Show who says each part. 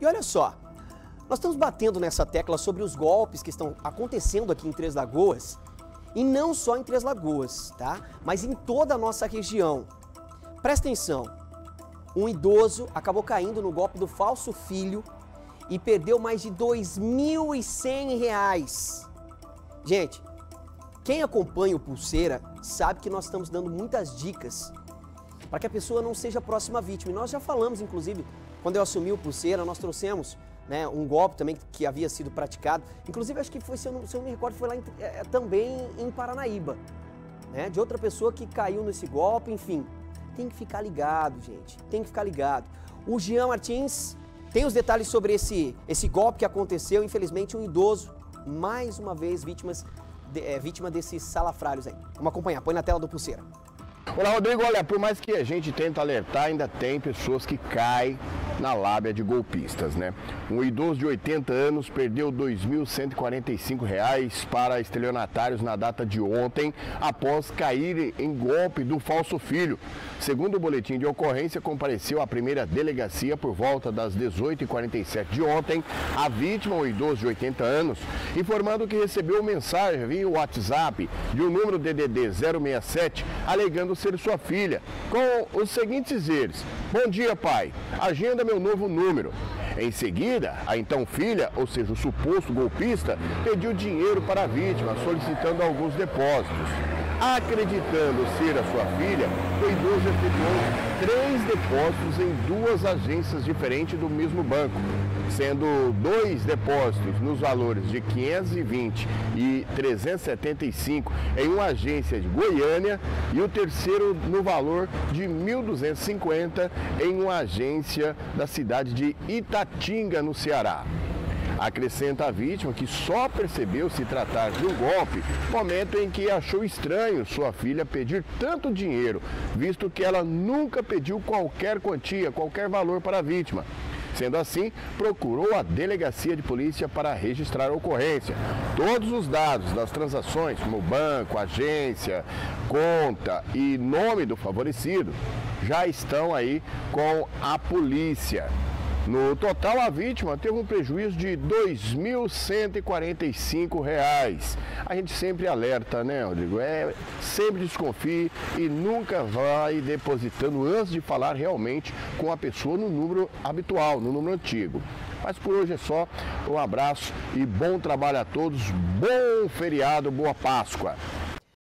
Speaker 1: E olha só, nós estamos batendo nessa tecla sobre os golpes que estão acontecendo aqui em Três Lagoas, e não só em Três Lagoas, tá? Mas em toda a nossa região. Presta atenção, um idoso acabou caindo no golpe do falso filho e perdeu mais de R$ 2.100. Gente, quem acompanha o Pulseira sabe que nós estamos dando muitas dicas para que a pessoa não seja a próxima vítima. E nós já falamos, inclusive, quando eu assumi o Pulseira, nós trouxemos né, um golpe também que havia sido praticado. Inclusive, acho que foi, se eu não, se eu não me recordo, foi lá em, é, também em Paranaíba, né, de outra pessoa que caiu nesse golpe, enfim. Tem que ficar ligado, gente, tem que ficar ligado. O Jean Martins tem os detalhes sobre esse, esse golpe que aconteceu. Infelizmente, um idoso, mais uma vez, vítimas, de, é, vítima desses salafrários aí. Vamos acompanhar, põe na tela do Pulseira.
Speaker 2: Olá, Rodrigo. Olha, por mais que a gente tenta alertar, ainda tem pessoas que caem na lábia de golpistas, né? Um idoso de 80 anos perdeu R$ 2.145 para estelionatários na data de ontem, após cair em golpe do falso filho. Segundo o boletim de ocorrência, compareceu à primeira delegacia por volta das 18h47 de ontem a vítima, um idoso de 80 anos, informando que recebeu mensagem via WhatsApp de um número DDD 067, alegando ser sua filha, com os seguintes dizeres: Bom dia, pai. Agenda meu novo número. Em seguida, a então filha, ou seja, o suposto golpista, pediu dinheiro para a vítima, solicitando alguns depósitos. Acreditando ser a sua filha, o idoso efetuou três depósitos em duas agências diferentes do mesmo banco, sendo dois depósitos nos valores de 520 e 375 em uma agência de Goiânia e o terceiro no valor de 1.250 em uma agência da cidade de Itatinga, no Ceará. Acrescenta a vítima que só percebeu se tratar de um golpe momento em que achou estranho sua filha pedir tanto dinheiro, visto que ela nunca pediu qualquer quantia, qualquer valor para a vítima. Sendo assim, procurou a delegacia de polícia para registrar a ocorrência. Todos os dados das transações, como banco, agência, conta e nome do favorecido, já estão aí com a polícia. No total, a vítima teve um prejuízo de R$ 2.145. A gente sempre alerta, né, Rodrigo? É, sempre desconfie e nunca vai depositando antes de falar realmente com a pessoa no número habitual, no número antigo. Mas por hoje é só. Um abraço e bom trabalho a todos. Bom feriado, boa Páscoa.